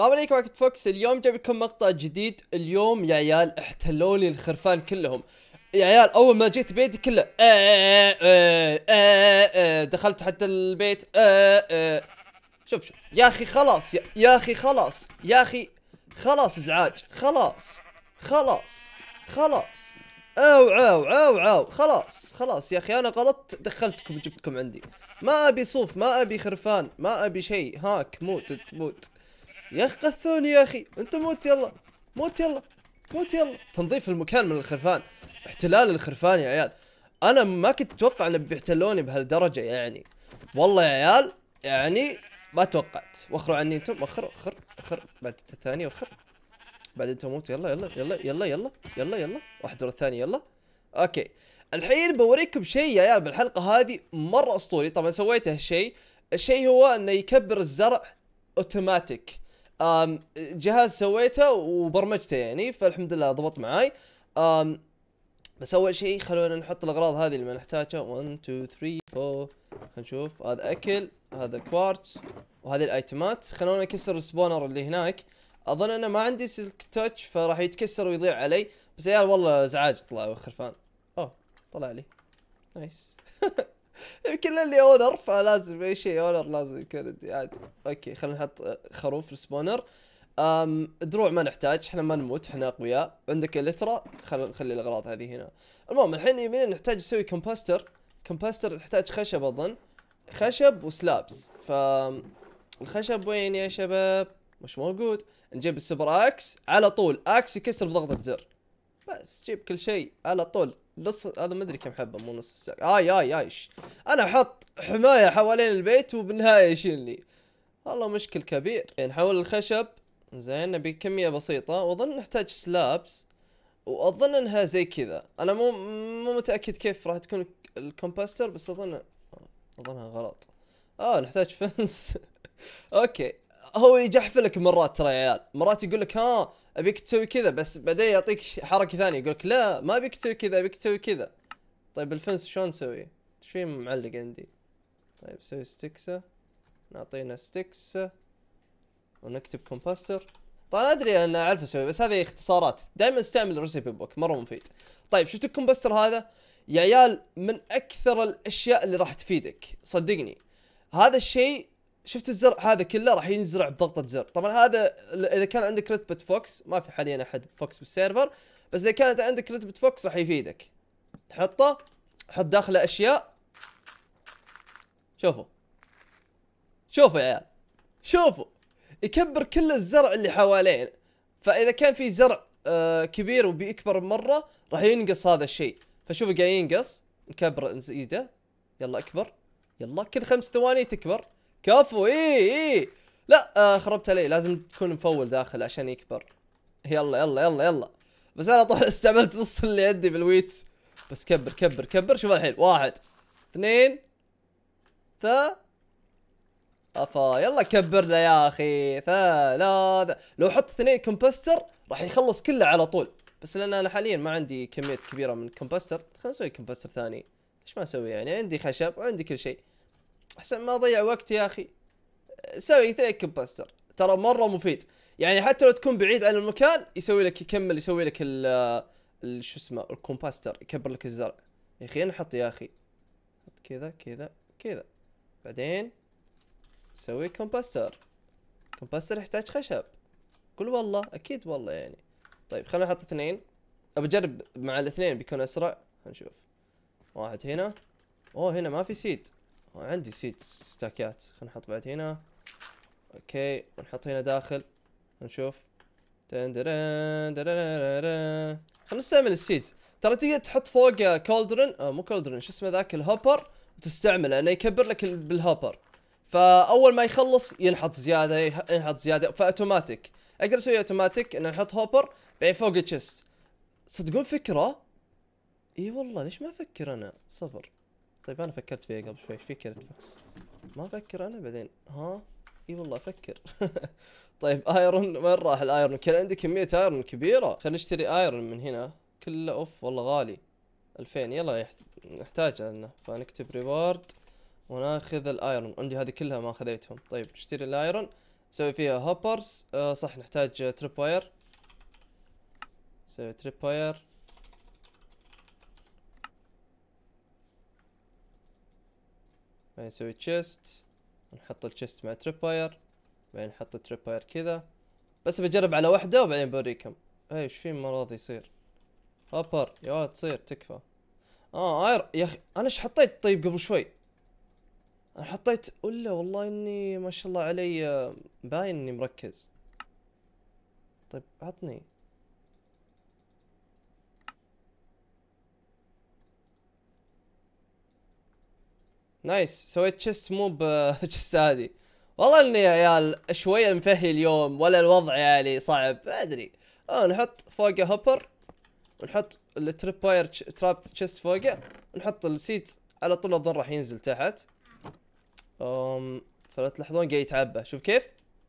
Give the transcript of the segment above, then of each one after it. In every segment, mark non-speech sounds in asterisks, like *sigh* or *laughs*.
السلام عليكم وقت فوكس. اليوم جايب لكم مقطع جديد. اليوم يا عيال احتلوا لي الخرفان كلهم. يا عيال أول ما جيت بيتي كله آه آه آه دخلت حتى البيت. شوف شوف. يا أخي خلاص يا, أخي خلاص يا أخي خلاص إزعاج. خلاص خلاص خلاص. أو عاو عاو عاو خلاص خلاص. يا أخي أنا غلطت. دخلتكم وجبتكم عندي. ما أبي صوف ما أبي خرفان ما أبي شيء. هاك موت موت يا أخي قثوني يا أخي. أنت موت يلا. موت يلا. موت يلا. تنظيف المكان من الخرفان. احتلال الخرفان يا عيال. أنا ما كنت أتوقع إنهم بيحتلوني بهالدرجة يعني. والله يا عيال يعني ما توقعت. وخروا عني أنتم. وخر وخر وخر بعد الثانية وخر بعد أنت موت. يلا يلا يلا يلا يلا يلا يلا. واحد ورا الثاني يلا. okay. الحين بوريكم شيء يا عيال بالحلقة هذه مرة أسطوري. طبعا سويت هالشيء. الشيء هو إنه يكبر الزرع أوتوماتيك. جهاز سويته وبرمجته يعني فالحمد لله ضبط معاي. بس أول شيء خلونا نحط الأغراض هذه اللي ما نحتاجها 1 2 3 4 خلينا نشوف. هذا أكل هذا كوارتز وهذه الأيتمات. خلونا نكسر ال spawner اللي هناك. أظن أنا ما عندي silk touch فراح يتكسر ويضيع علي. بس يا والله ازعاج طلع خرفان أوه طلع لي. nice *laughs* *laughs* يمكن اللي owner فلازم أي شيء owner لازم يكون عادي okay خلينا نحط خروف في ال spawner. أم دروع ما نحتاج إحنا ما نموت إحنا أقوياء. عندك ultra خل نخلي الأغراض هذه هنا. المهم الحين يبينا نحتاج نسوي composter composter نحتاج خشب أظن. خشب و slabs. ف الخشب وين يا شباب؟ مش موجود. نجيب ال super axe. على طول axe يكسر بضغطة زر. بس جيب كل شيء على طول. نص هذا ما أدري كم حبة مو نص الساعة. آي آي إيش؟ أنا أحط حماية حوالين البيت وبالنهاية يشيلني. والله مشكل كبير. نحول الخشب زين نبي كمية بسيطة. وأظن نحتاج slabs وأظن إنها زي كذا. أنا مو مو متأكد كيف راح تكون ال composter بس أظن أظنها غلط. آه نحتاج fence *laughs* okay. هو يجحفلك مرات ترى يا عيال. مرات يقول لك ها أبيك تسوي كذا بس بعدين يعطيك حركة ثانية يقول لك لا ما أبيك تسوي كذا أبيك تسوي كذا. طيب ال fence شلون نسوي؟ إيش معلق عندي؟ طيب سوي sticks نعطينا sticks ونكتب composter طبعا أدري أنا أعرف أسوي بس هذه اختصارات. دائما استعمل ال recipe book مرة مفيد. طيب شفت ال composter هذا؟ يا عيال من أكثر الأشياء اللي راح تفيدك. صدقني. هذا الشيء شفت الزرع هذا كله راح ينزرع بضغطة زر. طبعا هذا إذا كان عندك رتبة Fox ما في حاليا أحد Fox بال server بس إذا كانت عندك رتبة Fox راح يفيدك. حطه حط داخله أشياء. شوفوا. شوفوا يا عيال. شوفوا. يكبر كل الزرع اللي حواليه فإذا كان في زرع آه كبير وبيكبر مرة راح ينقص هذا الشيء. فشوفوا قاعد ينقص. نكبر نزيده. يلا اكبر. يلا كل خمس ثواني تكبر. كفو اي اي لا آه خربت عليه لازم تكون مفول داخل عشان يكبر. يلا يلا يلا يلا. بس أنا طبعا *laughs* استعملت نص اللي عندي بال wheats. بس كبر كبر كبر. شوف الحين. واحد اثنين ثا أفا. يلا كبرنا يا أخي. ثلاثة لو حط اثنين composter راح يخلص كله على طول. بس لأن أنا حاليا ما عندي كمية كبيرة من composter خلينا نسوي composter ثاني. إيش ما أسوي يعني؟ عندي خشب وعندي كل شيء. احسن ما اضيع وقت يا أخي. سوي اثنين composter ترى مرة مفيد. يعني حتى لو تكون بعيد عن المكان يسوي لك يكمل يسوي لك ال شو اسمه ال composter يكبر لك الزرع يا أخي نحط يا أخي. كذا كذا كذا. بعدين سوي composter. composter يحتاج خشب. قول والله أكيد والله يعني. طيب خلينا نحط اثنين. ابى أجرب مع الاثنين بيكون أسرع. نشوف. واحد هنا. أوه هنا ما في seed عندي seed ستاكات خلينا نحط بعد هنا. okay ونحط هنا داخل. نشوف. خلينا نستعمل ال seeds ترى تقدر تحط فوق cauldron آه مو cauldron شو اسمه ذاك؟ ال hopper وتستعمله لأنه يكبر لك بال hopper. فأول ما يخلص ينحط زيادة ينحط زيادة فأوتوماتيك. أقدر أسوي أوتوماتيك ان نحط hopper بعدين فوق chest تصدقون فكرة؟ إي والله ليش ما أفكر أنا؟ صبر. طيب أنا فكرت فيها قبل شوي. إيش في كرت فوكس ما أفكر أنا بعدين. ها؟ إي والله أفكر. *laughs* طيب iron وين راح ال iron؟ كان عندي كمية iron كبيرة. خلينا نشتري iron من هنا. كله أوف والله غالي. 2000 يلا نحتاج لنا فنكتب reward وناخذ ال iron. عندي هذه كلها ما خذيتهم طيب نشتري ال iron. نسوي فيها hoppers آه صح نحتاج tripwire نسوي tripwire بعدين نسوي chest نحط ال chest مع tripwire بعدين نحط ال tripwire كذا. بس بجرب على واحدة وبعدين بوريكم. اي إيش في ما راضي يصير؟ hopper يا ولد تصير تكفى. آه اير يا أخي أنا إيش حطيت؟ طيب قبل شوي. أنا حطيت ولا والله إني ما شاء الله علي آه، باين إني مركز. طيب عطني. nice سويت chest مو ب chest هذه. والله إني يا عيال شوية مفهي اليوم ولا الوضع يعني صعب. ما أدري. آه نحط فوقه hopper ونحط ال tripwire trap chest فوقه ونحط ال seed على طول الظل راح ينزل تحت. أم فلا تلاحظون قاعد يتعبى. شوف كيف؟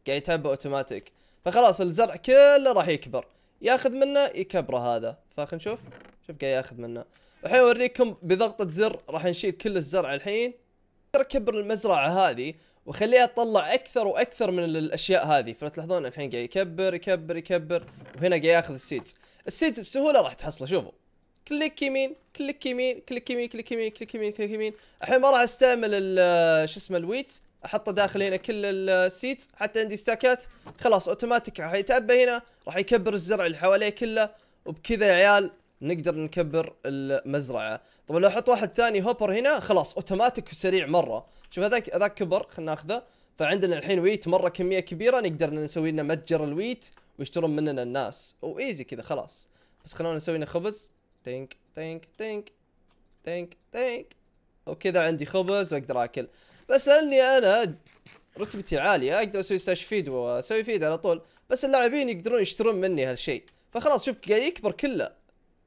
قاعد يتعبى اوتوماتيك فخلاص الزرع كله راح يكبر. ياخذ منه يكبره هذا. فخلنا نشوف. شوف قاعد ياخذ منه. الحين أوريكم بضغطة زر راح نشيل كل الزرع الحين. أكبر المزرعة هذه وخليها تطلع أكثر وأكثر من الأشياء هذه. فتلاحظون الحين قاعد يكبر يكبر يكبر وهنا قاعد ياخذ ال seeds. ال seeds بسهولة راح تحصله. شوفوا. click يمين click يمين click يمين click يمين click يمين click يمين. الحين ما راح أستعمل شو اسمه ال wheat. أحطه داخل هنا كل ال seeds. حتى عندي ستاكات. خلاص أوتوماتيك راح يتعبى هنا. راح يكبر الزرع اللي حواليه كله. وبكذا يا عيال نقدر نكبر المزرعة. طبعا لو أحط واحد ثاني hopper هنا خلاص أوتوماتيك وسريع مرة. شوف هذاك هذاك كبر خلينا ناخذه. فعندنا الحين wheat مرة كمية كبيرة نقدر نسوي لنا متجر ال wheat ويشترون مننا الناس. و easy كذا خلاص. بس خلونا نسوي لنا خبز. تينك تينك تينك تينك تينك. وكذا عندي خبز وأقدر آكل. بس لأني أنا رتبتي عالية أقدر أسوي slash feed وأسوي feed على طول. بس اللاعبين يقدرون يشترون مني هالشيء. فخلاص شوف قاعد يكبر كله.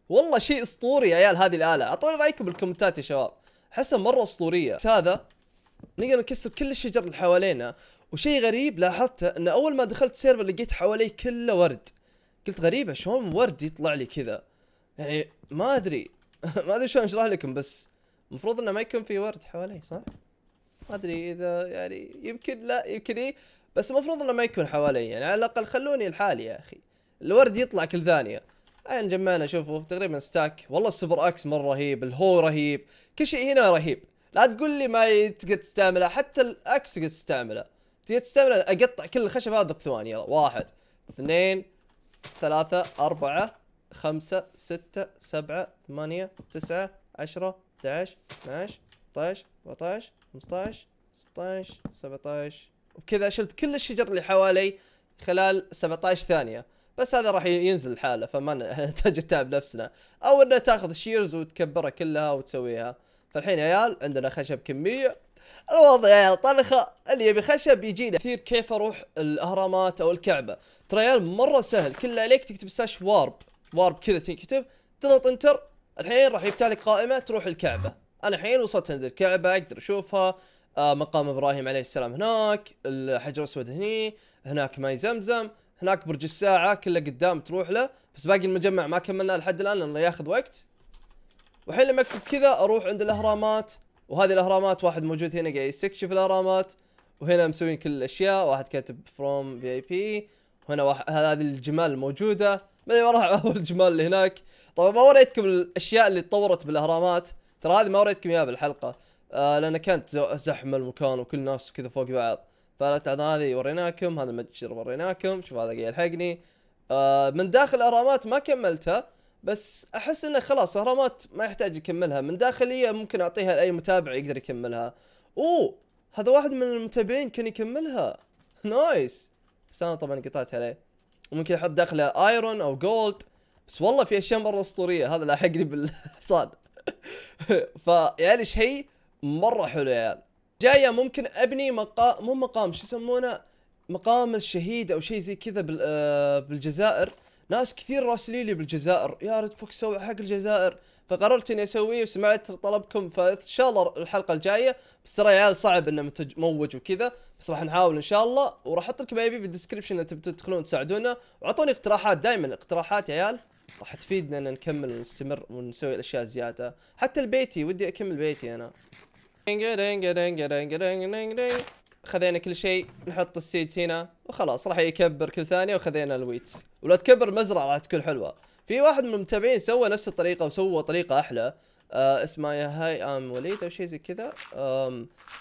والله شيء اسطوري يا عيال هذه الآلة. أعطوني رأيكم بالكومنتات يا شباب. احسها مرة أسطورية. بس هذا نقدر نكسر كل الشجر اللي حوالينا. وشيء غريب لاحظته انه أول ما دخلت سيرفر لقيت حوالي كله ورد. قلت غريبة شلون ورد يطلع لي كذا؟ يعني ما أدري. *laughs* ما أدري شلون أشرح لكم بس المفروض إنه ما يكون في ورد حوالي صح؟ ما أدري إذا يعني يمكن لا يمكن إيه. بس المفروض إنه ما يكون حوالي. يعني على الأقل خلوني لحالي يا أخي. الورد يطلع كل ثانية. الحين جمعنا؟ شوفوا تقريبا stack والله ال super axe مرة رهيب ال hoe رهيب كل شيء هنا رهيب. لا تقول لي ما تقدر تستعمله حتى ال axe تقدر تستعمله. تقدر تستعمله أقطع كل الخشب هذا بثواني. يلا واحد اثنين ثلاثة أربعة خمسة ستة سبعة ثمانية تسعة عشرة 11 12 13 14 15 16 17 وبكذا شلت كل الشجر اللي حوالي خلال 17 ثانية. بس هذا راح ينزل لحاله فما نحتاج *laughs* نتعب نفسنا. أو إنه تاخذ shears وتكبرها كلها وتسويها. فالحين يا عيال عندنا خشب كمية. الوضع يا عيال طنخه اللي يبي خشب يجينا. كثير كيف أروح الأهرامات أو الكعبة. ترى يا عيال مرة سهل. كل عليك تكتب slash warp warp كذا تكتب. تضغط enter الحين راح يفتح لك قائمة تروح الكعبة. أنا الحين وصلت عند الكعبة. أقدر أشوفها. آه مقام إبراهيم عليه السلام هناك. الحجر الأسود هني. هناك ماي زمزم. هناك برج الساعة كله قدام تروح له بس باقي المجمع ما كملناه لحد الآن لأنه ياخذ وقت. والحين لما اكتب كذا أروح عند الأهرامات وهذه الأهرامات واحد موجود هنا قاعد يستكشف الأهرامات وهنا مسوين كل الأشياء واحد كاتب from VIP وهنا واحد هذه الجمال الموجودة. بعدين راح *laughs* أول الجمال اللي هناك. طبعا ما وريتكم الأشياء اللي تطورت بالأهرامات. ترى هذه ما وريتكم إياها بالحلقة. آه لأن كانت زحمة المكان وكل الناس كذا فوق بعض. فلا هذه وريناكم هذا المتجر وريناكم شوف هذا يلحقني. آه من داخل الاهرامات ما كملتها بس أحس إنه خلاص أهرامات ما يحتاج يكملها. من داخلية ممكن أعطيها لأي متابع يقدر يكملها. أوه هذا واحد من المتابعين كان يكملها. *laughs* nice. بس أنا طبعا قطعت عليه. ممكن أحط داخله iron أو gold بس والله في أشياء مرة أسطورية. هذا لاحقني بالحصان. *laughs* فيعني شيء مرة حلو يا عيال. جاية ممكن أبني مقام مو مقام شو يسمونه؟ مقام الشهيد أو شيء زي كذا آه، بالجزائر. ناس كثير راسلين لي بالجزائر. يا ريت فوكس سوي حق الجزائر. فقررت إني أسويه وسمعت طلبكم فإن شاء الله الحلقة الجاية. بس ترى يا عيال صعب إنه موج وكذا. بس راح نحاول إن شاء الله. وراح أحط لكم IP بال description إذا تبون تدخلون تساعدونا. وأعطوني اقتراحات دائما اقتراحات يا عيال. راح تفيدنا إن نكمل ونستمر ونسوي الاشياء زيادة. حتى البيتي ودي أكمل بيتي أنا. خذينا كل شيء نحط ال seeds هنا وخلاص راح يكبر كل ثانية وخذينا ال wheats. ولا تكبر المزرعه راح تكون حلوة. في واحد من المتابعين سوى نفس الطريقة وسوى طريقة أحلى. آه اسمه Hi I'm وليد أو شيء زي كذا.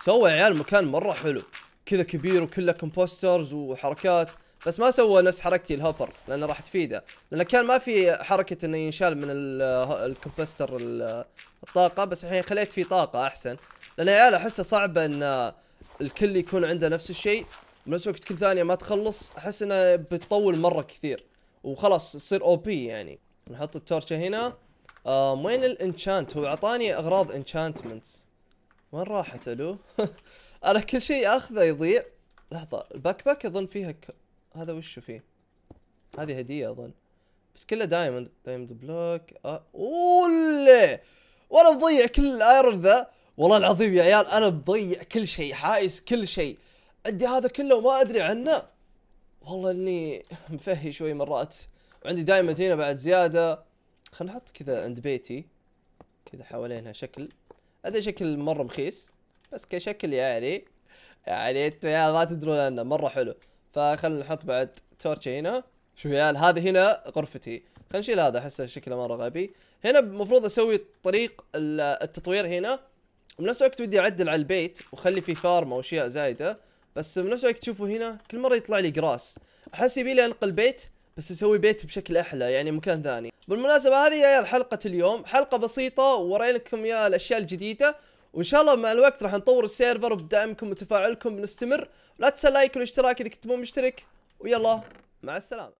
سوى عيال مكان مرة حلو. كذا كبير وكله composters وحركات. بس ما سوى نفس حركتي ال hopper لأنه راح تفيده. لأنه كان ما في حركة إنه ينشال من ال composter الطاقة بس الحين خليت فيه طاقة أحسن. لأن عيال احسه صعب إن الكل يكون عنده نفس الشيء. بنفس الوقت كل ثانية ما تخلص أحس إنه بتطول مرة كثير. وخلاص تصير OP يعني. نحط ال torch هنا. آه وين ال enchant؟ هو أعطاني أغراض enchantments. وين راحت ألو؟ *laughs* أنا كل شيء أخذه يضيع. لحظة ال backpack أظن فيها ك... هذا وشو فيه؟ هذه هدية أظن. بس كله diamond diamond block. آه. اوله وأنا بضيع كل ال iron ذا. والله العظيم يا عيال أنا بضيع كل شيء حايس كل شيء. عندي هذا كله وما أدري عنه. والله إني مفهي شوي مرات. وعندي دائما هنا بعد زيادة. خلينا نحط كذا عند بيتي. كذا حوالينها شكل. هذا شكل مرة مخيس بس كشكل يعني. يعني أنتم يا ما تدرون عنه. مرة حلو. فخلنا نحط بعد تورشة هنا. شوف يا هذا هنا غرفتي. خلينا نشيل هذا أحسه شكله مرة غبي. هنا المفروض أسوي طريق التطوير هنا. وبنفس الوقت ودي اعدل على البيت واخلي فيه farm أو اشياء زايده بس بنفس الوقت تشوفوا هنا كل مرة يطلع لي grass احس يبي لي انقل بيت بس أسوي بيت بشكل أحلى يعني مكان ثاني. بالمناسبة هذه يا حلقة اليوم حلقة بسيطة وورينكم يا الأشياء الجديدة. وإن شاء الله مع الوقت راح نطور ال server وبدعمكم وتفاعلكم بنستمر. لا تنسى ال like والاشتراك إذا كنت مو مشترك. ويلا مع السلامة.